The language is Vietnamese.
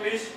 English